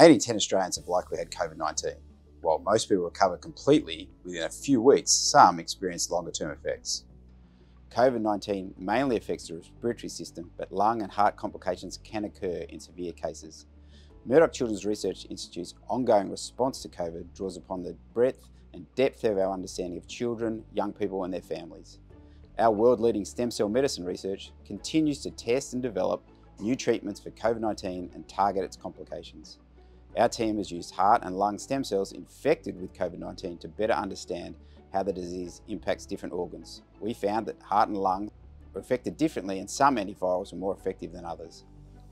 8 in 10 Australians have likely had COVID 19. While most people recover completely within a few weeks, some experience longer term effects. COVID 19 mainly affects the respiratory system, but lung and heart complications can occur in severe cases. Murdoch Children's Research Institute's ongoing response to COVID draws upon the breadth and depth of our understanding of children, young people, and their families. Our world leading stem cell medicine research continues to test and develop new treatments for COVID 19 and target its complications. Our team has used heart and lung stem cells infected with COVID 19 to better understand how the disease impacts different organs. We found that heart and lung were affected differently and some antivirals were more effective than others.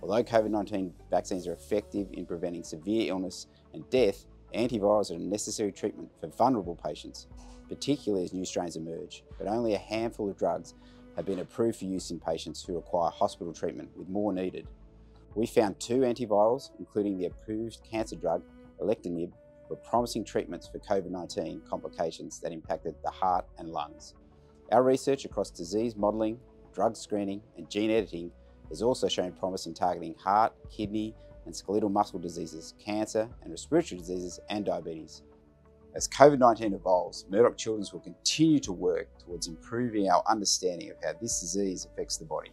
Although COVID 19 vaccines are effective in preventing severe illness and death, antivirals are a necessary treatment for vulnerable patients, particularly as new strains emerge. But only a handful of drugs have been approved for use in patients who require hospital treatment, with more needed. We found two antivirals, including the approved cancer drug alectinib, were promising treatments for COVID-19 complications that impacted the heart and lungs. Our research across disease modelling, drug screening and gene editing has also shown promise in targeting heart, kidney and skeletal muscle diseases, cancer and respiratory diseases and diabetes. As COVID-19 evolves, Murdoch Children's will continue to work towards improving our understanding of how this disease affects the body.